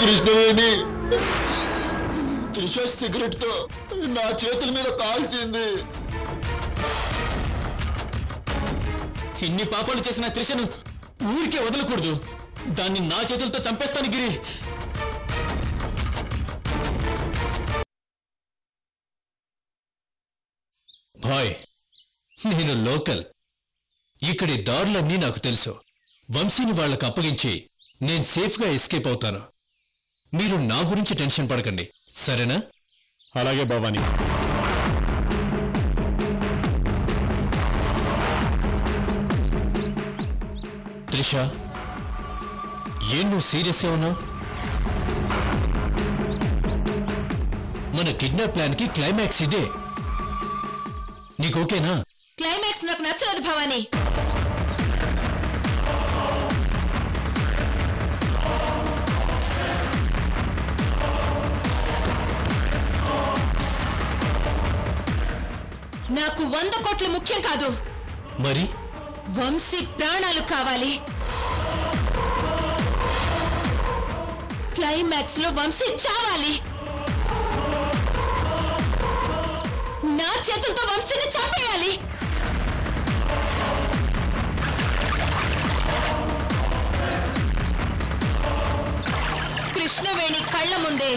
కృష్ణవేణి. త్రిష సిగరెట్తో నా చేతుల మీద కాల్చింది. ఎన్ని పాపాలు చేసిన త్రిషను ఊరికే వదలకూడదు. దాన్ని నా చేతులతో చంపేస్తాను గిరి. భాయ్ నేను లోకల్. ఇక్కడి దారులన్నీ నాకు తెలుసు. వంశీని వాళ్ళకు అప్పగించి నేను సేఫ్గా ఎస్కేప్ అవుతాను. మీరు నా గురించి టెన్షన్ పడకండి. సరేనా? అలాగే భవానీ. త్రిష ఏం నువ్వు సీరియస్గా ఉన్నావు? మన కిడ్నాప్ ప్లాన్కి క్లైమాక్స్ ఇదే. నీకు ఓకేనా? క్లైమాక్స్ నాకు నచ్చలేదు భవానీ. నాకు వంద కోట్లు ముఖ్యం కాదు. మరి? వంశీ ప్రాణాలు కావాలి. క్లైమాక్స్లో వంశీ చావాలి. నా చేతులతో వంశీని చంపేయాలి. కృష్ణవేణి కళ్ళ ముందే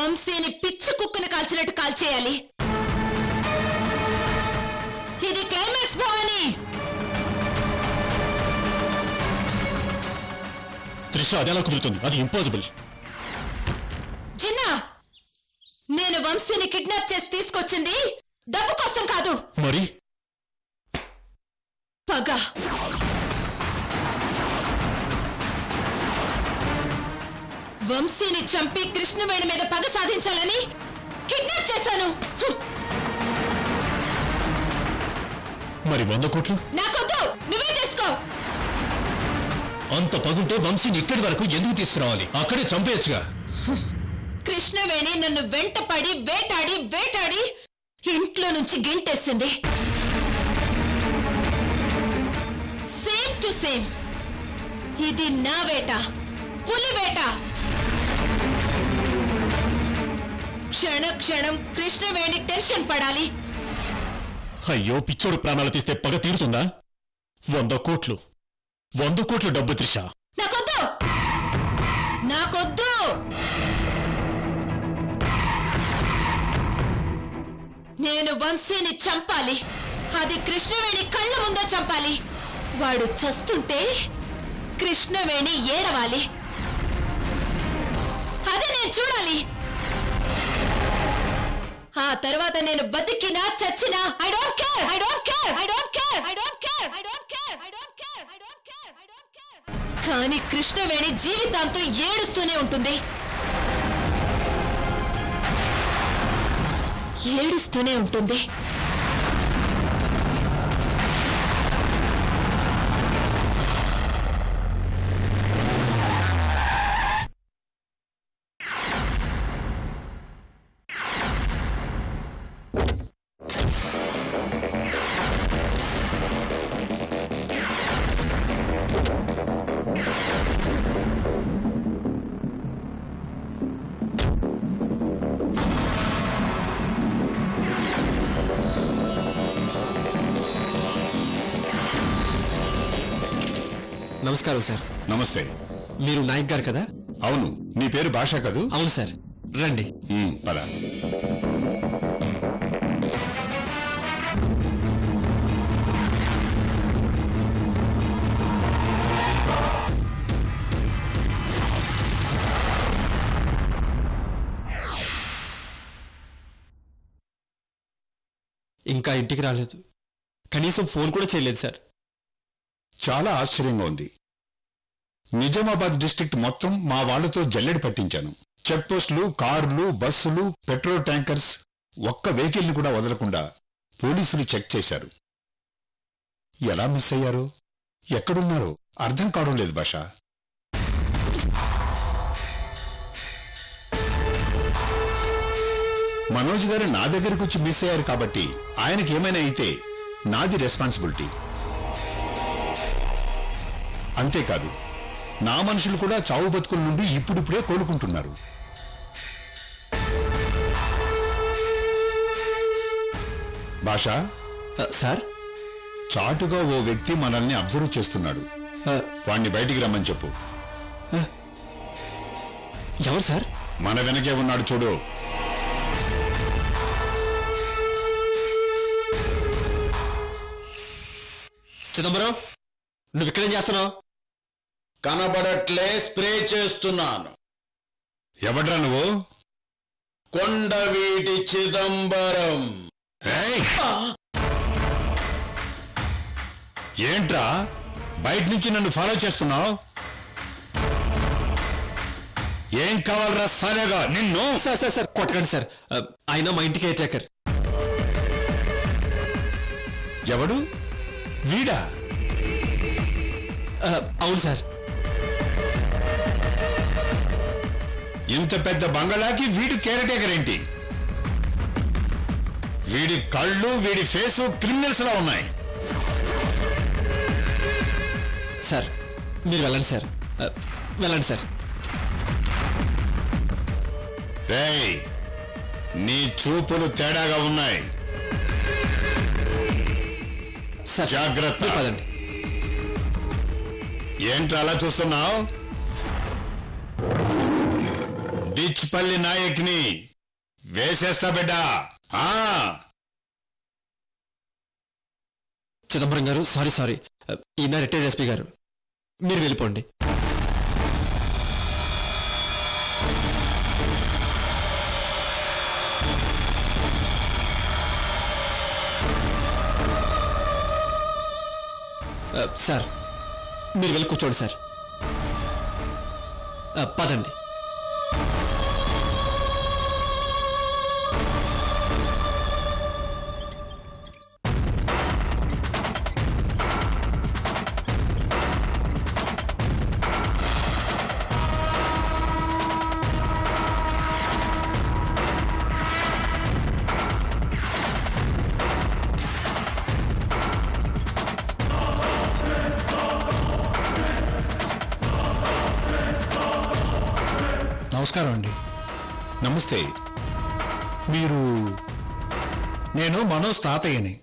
వంశీని పిచ్చి కుక్కను కాల్చినట్టు కాల్చేయాలి. ఇది క్లైమాక్స్ భవానీ త్రిష అదెలా కుదురుతుంది? అది ఇంపాసిబుల్ జిన్నా నేను వంశీని కిడ్నాప్ చేసి తీసుకొచ్చింది డబ్బు కోసం కాదు. మరి? పగ. వంశీని చంపి కృష్ణవేణి మీద పగ సాధించాలని కిడ్నాప్ చేశాను. మరి వంద కోట్లు? నాకొద్దు! నువ్వే తీసుకో అంత పగుంటే వంశీని ఇక్కడి వరకు ఎందుకు తీసుకురావాలి? అక్కడే చంపేయచ్చుగా. కృష్ణవేణి నన్ను వెంటపడి వేటాడి వేటాడి ఇంట్లో నుంచి గెంటేసింది. సేమ్ టు సేమ్ ఇది నా వేట పులి వేట. క్షణ క్షణం కృష్ణవేణి టెన్షన్ పడాలి. అయ్యో పిచ్చోడు ప్రాణాలు తీస్తే పగ తీరుతుందా? వంద కోట్లు. వంద కోట్లు డబ్బు త్రిష. నాకొద్దు! నాకొద్దు! నేను వంశీని చంపాలి. అది కృష్ణవేణి కళ్ళ ముందే చంపాలి. వాడు చస్తుంటే కృష్ణవేణి ఏడవాలి. అదే నేను చూడాలి. ఆ తర్వాత నేను బతికినా చచ్చినా I don't care I don't care I don't care I don't care I don't care I don't care I don't care I don't care కానీ కృష్ణవేణి జీవితాంతం ఏడుస్తూనే ఉంటుంది. ఏడుస్తూనే ఉంటుంది. నమస్కారం సార్. నమస్తే. మీరు నాయక్ గారు కదా? అవును. నీ పేరు భాష కదూ? అవును సార్. రండి. పద. ఇంకా ఇంటికి రాలేదు. కనీసం ఫోన్ కూడా చేయలేదు సార్. చాలా ఆశ్చర్యంగా ఉంది. నిజామాబాద్ డిస్టిక్ట్ మొత్తం మా వాళ్ళతో జల్లెడి పట్టించాను. చెక్పోస్టులు కార్లు బస్సులు పెట్రోల్ ట్యాంకర్స్ ఒక్క వెహికల్ని కూడా వదలకుండా పోలీసులు చెక్ చేశారు. ఎలా మిస్ అయ్యారో? ఎక్కడున్నారో? అర్థం కావడం లేదు భాష. మనోజ్ గారు నా దగ్గరకు వచ్చి మిస్ అయ్యారు కాబట్టి ఆయనకి ఏమైనా అయితే నాది రెస్పాన్సిబిలిటీ. అంతేకాదు నా మనుషులు కూడా చావు బతుకుల నుండి ఇప్పుడిప్పుడే కోలుకుంటున్నారు. భాష? సార్? చాటుగా ఓ వ్యక్తి మనల్ని అబ్జర్వ్ చేస్తున్నాడు. వాణ్ణి బయటికి రమ్మని చెప్పు. ఎవరు సార్? మన వెనకే ఉన్నాడు చూడు. చిదంబరం నువ్వు ఇక్కడేం చేస్తున్నావు? కనబడట్లే స్ప్రే చేస్తున్నాను. ఎవడ్రా నువ్వు? కొండవీటి చిదంబరం! ఏంట్రా? బయట నుంచి నన్ను ఫాలో చేస్తున్నావు? ఏం కావాలరా సాలేగా నిన్ను? సార్ సార్ సార్ కొట్టకండి సార్. ఆయన మా ఇంటికి అటాకర్. ఎవడు? వీడా? అవును సార్. ఇంత పెద్ద బంగళాకి వీడు కేరటేకర్ ఏంటి? వీడి కళ్ళు వీడి ఫేసు క్రిమినల్స్ లా ఉన్నాయి. సార్ మీరు వెళ్ళండి సార్. వెళ్ళండి సార్. రేయ్ నీ చూపులు తేడాగా ఉన్నాయి. జాగ్రత్త. ఏంట్రా అలా చూస్తున్నావు? పిచ్చిపల్లి నాయక్ని వేసేస్తా బిడ్డా. ఆ. Chidambaram garu sorry sorry. ఈయన రిటైర్డ్ ఎస్పీ గారు మీరు వెళ్ళిపోండి. సార్ మీరు వెళ్ళి కూర్చోండి సార్. పదండి. నమస్కారం అండి. నమస్తే. మీరు నేను మనోజ్ తాతయ్యని.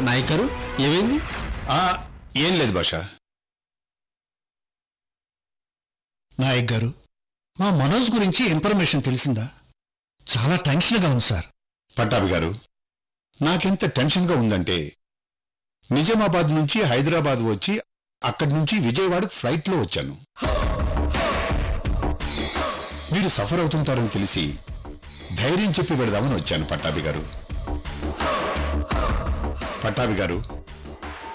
నాయక్ గారు ఏమైంది? ఆ ఏం లేదు భాష. నాయక్ గారు మా మనోజ్ గురించి ఇన్ఫర్మేషన్ తెలిసిందా? చాలా టెన్షన్గా ఉంది సార్. పట్టాభి గారు నాకెంత టెన్షన్గా ఉందంటే నిజామాబాద్ నుంచి హైదరాబాద్ వచ్చి అక్కడి నుంచి విజయవాడకు ఫ్లైట్లో వచ్చాను. మీరు సఫర్ అవుతుంటారని తెలిసి ధైర్యం చెప్పి పెడదామని వచ్చాను పట్టాభి గారు. పట్టాభి గారు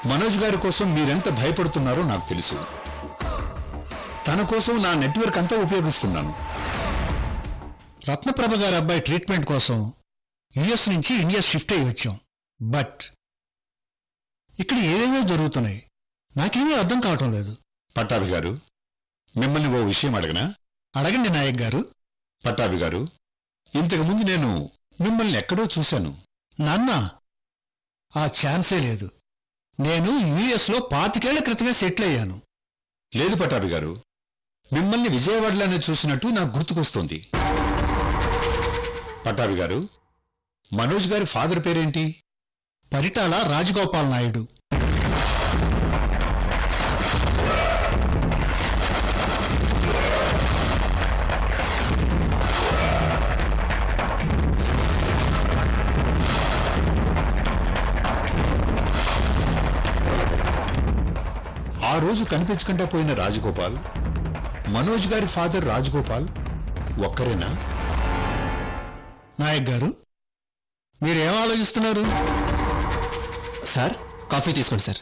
మనోజ్ గారి కోసం మీరెంత భయపడుతున్నారో నాకు తెలుసు. తన కోసం నా నెట్వర్క్ అంతా ఉపయోగిస్తున్నాను. రత్నప్రభ గారి అబ్బాయి ట్రీట్మెంట్ కోసం యుఎస్ నుంచి ఇండియా షిఫ్ట్ అయ్యి వచ్చాం. బట్ ఇక్కడ ఏవేవో జరుగుతున్నాయి. నాకేమీ అర్థం కావటం లేదు. పట్టాభి గారు మిమ్మల్ని ఓ విషయం అడగనా? అడగండి నాయక్ గారు. పట్టాభి గారు ఇంతకుముందు నేను మిమ్మల్ని ఎక్కడో చూశాను. నాన్న ఆ ఛాన్సే లేదు. నేను యుఎస్లో పాతికేళ్ళ క్రితమే సెటిల్ అయ్యాను. లేదు పట్టాభి గారు మిమ్మల్ని విజయవాడలోనే చూసినట్టు నాకు గుర్తుకొస్తుంది. పట్టాభి గారు మనోజ్ గారి ఫాదర్ పేరేంటి? పరిటాల రాజగోపాల్ నాయుడు. ఆ రోజు కనిపించకుండా పోయిన రాజగోపాల్ మనోజ్ గారి ఫాదర్ రాజగోపాల్ ఒక్కరేనా? నాయక్ గారు మీరేం ఆలోచిస్తున్నారు? సార్ కాఫీ తీసుకోండి సార్.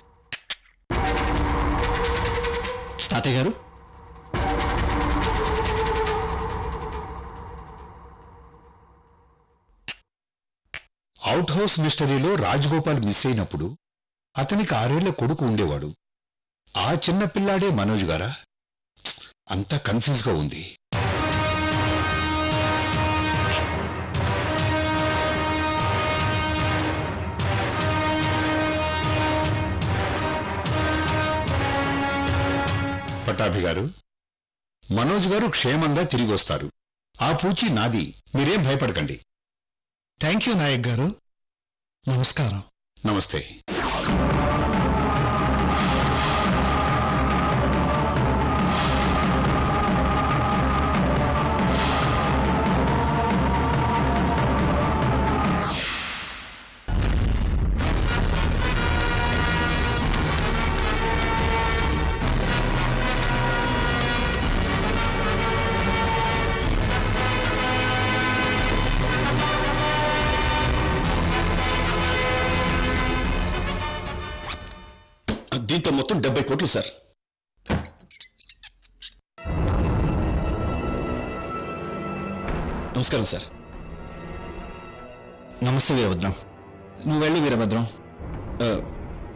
తాతయ్య గారు? అవుట్ హౌస్ మిస్టరీలో రాజగోపాల్ మిస్ అయినప్పుడు అతనికి ఆరేళ్ళ కొడుకు ఉండేవాడు. ఆ చిన్న పిల్లాడే మనోజ్ గారా? అంతా కన్ఫ్యూజ్గా ఉంది. పట్టాభి గారు మనోజ్ గారు క్షేమంగా తిరిగి వస్తారు. ఆ పూచి నాది మీరేం భయపడకండి. థ్యాంక్ యూ నాయక్ గారు. నమస్కారం. నమస్తే. దీంతో మొత్తం డెబ్బై కోట్లు సార్. నమస్కారం సార్. నమస్తే వీరభద్రం. నువ్వు వెళ్ళి వీరభద్రం.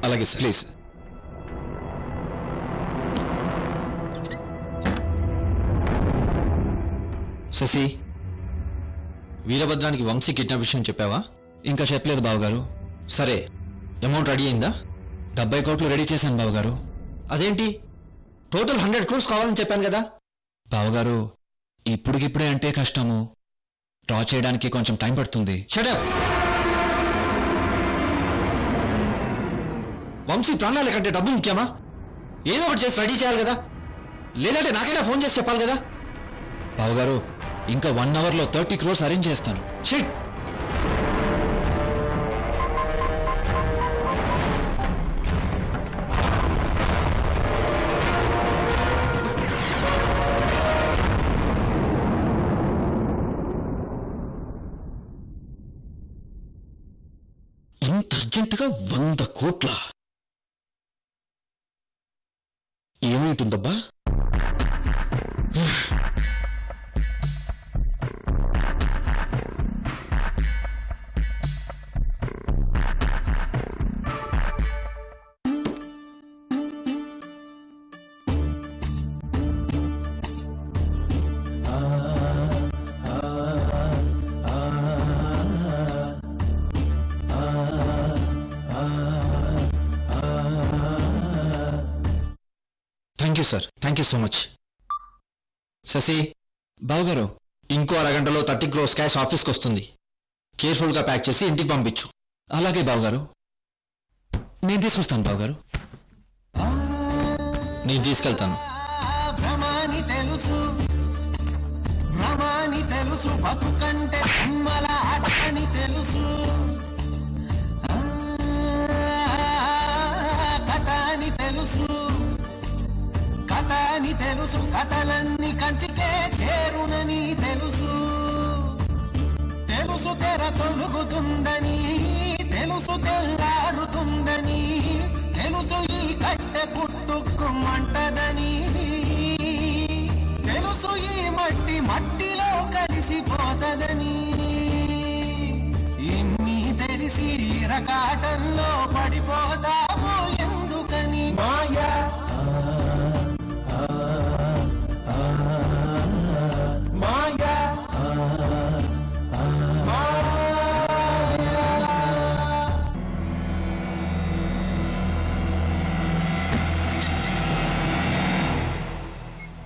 అలాగే సార్. ప్లీజ్. శశి వీరభద్రానికి వంశీ కిడ్నాప్ విషయం చెప్పావా? ఇంకా చెప్పలేదు బావగారు. సరే అమౌంట్ రెడీ అయిందా? డెబ్బై కోట్లు రెడీ చేశాను బావగారు. అదేంటి? టోటల్ హండ్రెడ్ క్రోర్స్ కావాలని చెప్పాను కదా? బావగారు ఇప్పుడికిప్పుడే అంటే కష్టము. డ్రా చేయడానికి కొంచెం టైం పడుతుంది. వంశీ ప్రాణాల కంటే డబ్బు ముఖ్యమా? ఏదో ఒకటి చేసి రెడీ చేయాలి కదా? లేదంటే నాకైనా ఫోన్ చేసి చెప్పాలి కదా? బావగారు ఇంకా వన్ అవర్లో థర్టీ క్రోర్స్ అరేంజ్ చేస్తాను. షిట్ అర్జెంటుగా వంద కోట్ల. ఏమైంటుందబ్బా? Thank you sir thank you so much Shashi బావగారు ఇంకో అరగంటలో థర్టీ క్రోస్ క్యాష్ ఆఫీస్కి వస్తుంది. కేర్ఫుల్గా ప్యాక్ చేసి ఇంటికి పంపించు. అలాగే బావగారు. నేను తీసుకొస్తాను బావగారు. నేను తీసుకెళ్తాను. తెలుసు. తెలుసు కథ అని తెలుసు. కథలన్నీ కంచికే చేరునని తెలుసు. తెలుసు తెర తొలుగుతుందని తెలుసు తెల్లారుతుందని తెలుసు ఈ కట్టె పుట్టుకుమంటదని తెలుసు ఈ మట్టి మట్టిలో కలిసిపోతదని. ఇన్ని తెలిసి రకాటంలో పడిపోతా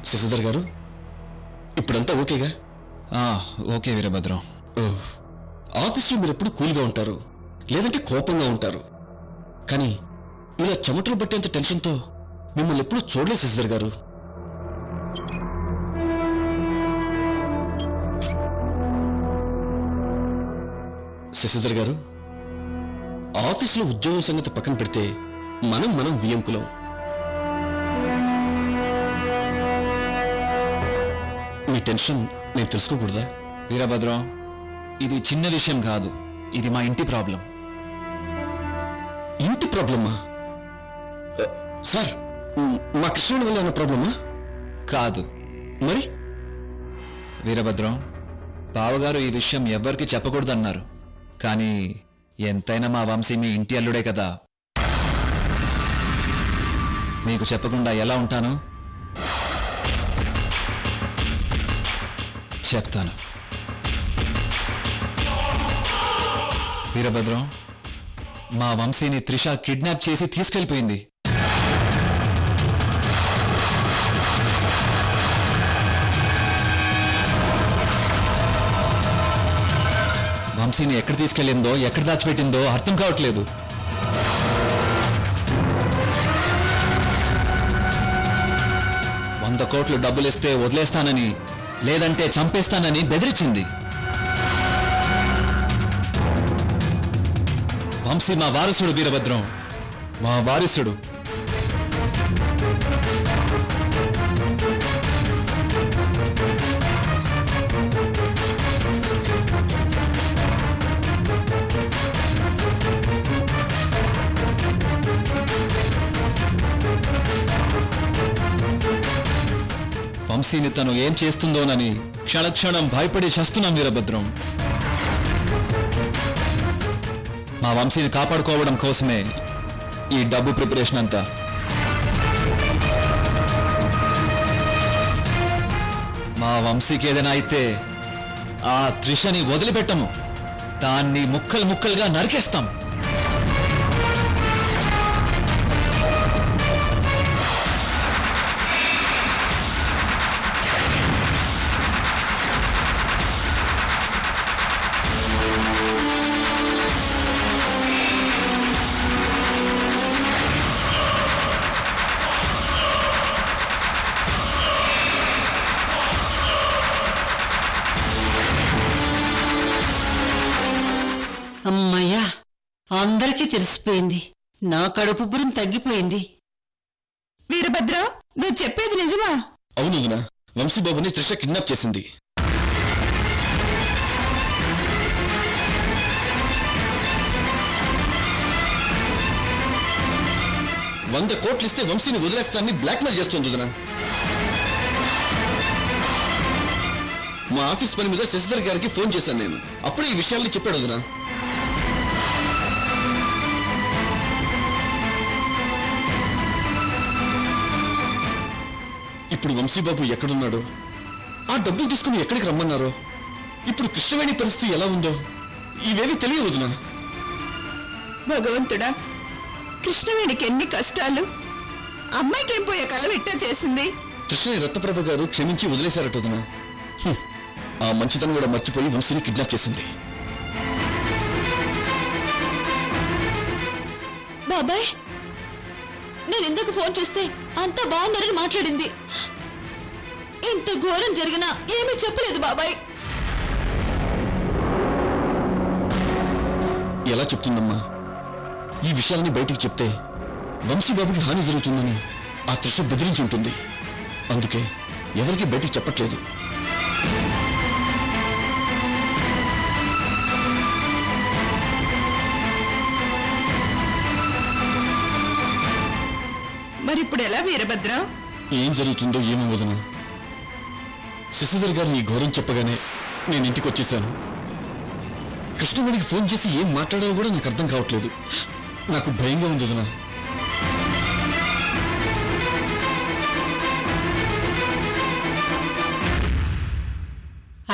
శశిధర్ గారు? ఇప్పుడంతా ఓకేగా? ఓకే వీరభద్రం. ఆఫీస్లో మీరు ఎప్పుడు కూల్గా ఉంటారు లేదంటే కోపంగా ఉంటారు. కానీ ఇలా చెమటలు పట్టేంత టెన్షన్తో మిమ్మల్ని ఎప్పుడు చూడలేదు శశిధర్ గారు. శశిధర్ గారు ఆఫీసులో ఉద్యోగం సంగతి పక్కన పెడితే మనం మనం వియంకులం టెన్షన్ నేను తెలుసుకోకూడదా? వీరభద్రం ఇది చిన్న విషయం కాదు. ఇది మా ఇంటి ప్రాబ్లం. ఇంటి ప్రాబ్లమా? సార్ మ్, కృష్ణుడి వల్ల ప్రాబ్లమా? కాదు. మరి? వీరభద్రం బావగారు ఈ విషయం ఎవ్వరికి చెప్పకూడదన్నారు. కానీ ఎంతైనా మా వంశీ మీ ఇంటి అల్లుడే కదా. మీకు చెప్పకుండా ఎలా ఉంటాను? చెప్తాను. వీరభద్రం మా వంశీని త్రిష కిడ్నాప్ చేసి తీసుకెళ్ళిపోయింది. వంశీని ఎక్కడ తీసుకెళ్ళిందో ఎక్కడ దాచిపెట్టిందో అర్థం కావట్లేదు. వంద కోట్లు డబ్బులు ఇస్తే వదిలేస్తానని లేదంటే చంపేస్తానని బెదిరించింది. వంశీ మా వారసుడు వీరభద్రం. మా వారసుడు. వంశీని తను ఏం చేస్తుందోనని క్షణక్షణం భయపడి చస్తున్నాం వీరభద్రం. మా వంశీని కాపాడుకోవడం కోసమే ఈ డబ్బు ప్రిపరేషన్ అంతా. మా వంశీకి ఏదైనా అయితే ఆ త్రిషని వదిలిపెట్టము. దాన్ని ముక్కలు ముక్కలుగా నరికేస్తాం. అందరికీ తెలిసిపోయింది. నా కడుపు పురం తగ్గిపోయింది. వీరభద్ర నువ్వు చెప్పేది నిజమా? అవును వదినా వంశీబాబుని త్రిష కిడ్నాప్ చేసింది. వంద కోట్లు ఇస్తే వంశీని వదిలేస్తానని బ్లాక్మెయిల్ చేస్తుంది వదినా మా ఆఫీస్ పని మీద శశిధర్ గారికి ఫోన్ చేశాను నేను. అప్పుడే ఈ విషయాల్ని చెప్పాడు వదినా ఇప్పుడు వంశీబాబు ఎక్కడున్నాడో? ఆ డబ్బులు తీసుకుని ఎక్కడికి రమ్మన్నారో? ఇప్పుడు కృష్ణవేణి పరిస్థితి ఎలా ఉందో? ఇవేవి తెలియదు వదినా. భగవంతుడా కృష్ణవేణికి ఎన్ని కష్టాలు? అమ్మాయికి ఏం పోయే కల ఇట్టా చేసింది? కృష్ణని రత్నప్రభ గారు క్షమించి వదిలేశారట వదినా. హ్మ్. ఆ మంచితనం కూడా మర్చిపోయి వంశీని కిడ్నాప్ చేసింది. బాబాయ్ నేను ఇందుకు ఫోన్ చేస్తే అంతా బాగున్నారని మాట్లాడింది. ఇంత ఘోరం జరిగినా ఏమీ చెప్పలేదు బాబాయ్. ఎలా చెప్తుందమ్మా? ఈ విషయాలని బయటికి చెప్తే వంశీబాబుకి హాని జరుగుతుందని ఆ త్రిష బెదిరించి ఉంటుంది. అందుకే ఎవరికి బయటికి చెప్పట్లేదు. మరి ఇప్పుడు ఎలా వీరభద్ర? ఏం జరుగుతుందో ఏమో వదన శశిధర్ గారు నీ ఘోరం చెప్పగానే నేను ఇంటికి వచ్చేసాను కృష్ణమణికి ఫోన్ చేసి ఏం మాట్లాడాలో కూడా నాకు అర్థం కావట్లేదు. నాకు భయంగా ఉంది వదన.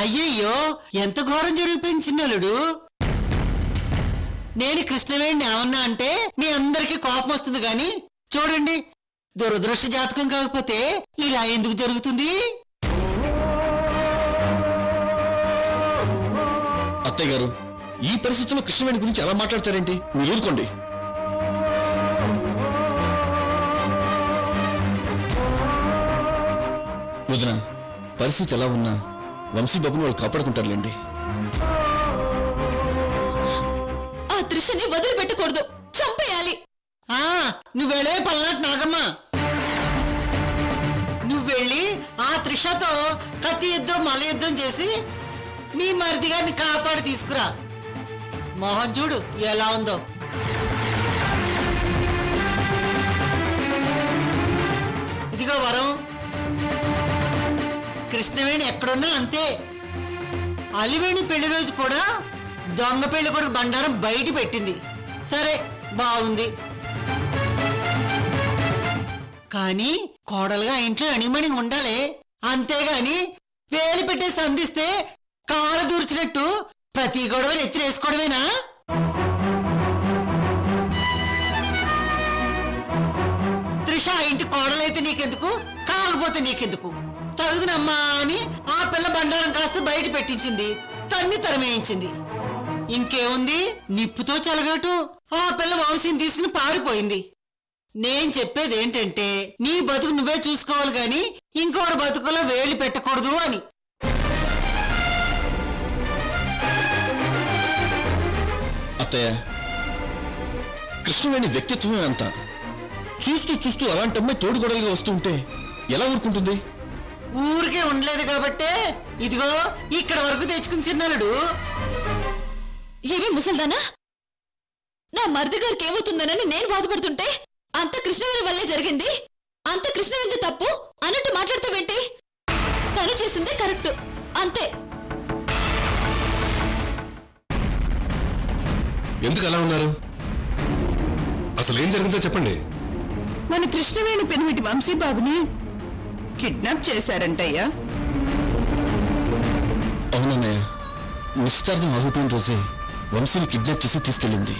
అయ్యయ్యో ఎంత ఘోరం జరిగిపోయింది చిన్నలుడు నేను కృష్ణవేణిని ఏమన్నా అంటే మీ అందరికీ కోపం వస్తుంది గాని చూడండి దురదృష్ట జాతకం కాకపోతే ఇలా ఎందుకు జరుగుతుంది? అత్తయ్య గారు ఈ పరిస్థితుల్లో కృష్ణవేణి గురించి ఎలా మాట్లాడతారేంటి? మీరు ఊరుకోండి. వదిన పరిస్థితి ఎలా ఉన్నా వంశీబాబుని వాళ్ళు కాపాడుకుంటారులేండి. ఆ త్రిషని వదిలిపెట్టకూడదు. చంపేయాలి. ఆ నువ్వెళ్ళే పల్నాటి నాగమ్మ. నువ్వెళ్ళి ఆ త్రిషతో కత్తి యుద్ధం మల యుద్ధం చేసి నీ మరిది గారిని కాపాడి తీసుకురా. మోహన్ చూడు ఎలా ఉందో. ఇదిగో వరం. కృష్ణవేణి ఎక్కడున్నా అంతే. అలివేణి పెళ్ళి రోజు కూడా దొంగ పెళ్ళి కొడుకు బండారం బయట పెట్టింది. సరే బాగుంది. కానీ కోడలుగా ఇంట్లో అణిమణి ఉండాలి. అంతేగాని వేలు పెట్టేసి అందిస్తే కాలు దూర్చినట్టు ప్రతి గొడవ ఎత్తిరేసుకోవడమేనా? త్రిష ఇంటి కోడలైతే నీకెందుకు? కాకపోతే నీకెందుకు? తగుదునమ్మా అని ఆ పిల్ల బండారం కాస్త బయట పెట్టించింది. తన్ని తరమేయించింది. ఇంకేముంది? నిప్పుతో చలగటు. ఆ పిల్ల వంశీని తీసుకుని పారిపోయింది. నేను చెప్పేది ఏంటంటే నీ బతుకు నువ్వే చూసుకోవాలి గాని ఇంకోటి బతుకులో వేలు పెట్టకూడదు అని. అత్తయ్య కృష్ణవేణి వ్యక్తిత్వమే అంత. చూస్తూ చూస్తూ అలాంటి అమ్మాయి తోడుగొడలుగా వస్తుంటే ఎలా ఊరుకుంటుంది? ఊరికే ఉండలేదు కాబట్టే ఇదిగో ఇక్కడ వరకు తెచ్చుకుని చిన్నలుడు. ఏమి ముసల్దానా? నా మరిది గారికి ఏమవుతుందోనని నేను బాధపడుతుంటే అంత కృష్ణవేణి వల్లే జరిగింది? అంత కృష్ణవేణి తప్పు అన్నట్టు మాట్లాడతావేంటి? తను చేసిందే కరెక్ట్. అంతే. ఎందుకు అలా ఉన్నారు? అసలు ఏం జరిగిందో చెప్పండి. మన కృష్ణవేణి పెనిమిటి వంశీబాబుని కిడ్నాప్ చేశారంటయ్యా. అవునన్నయ్య నిశ్చితార్థం ఆగిపోయిన రోజే వంశీని కిడ్నాప్ చేసి తీసుకెళ్ళింది.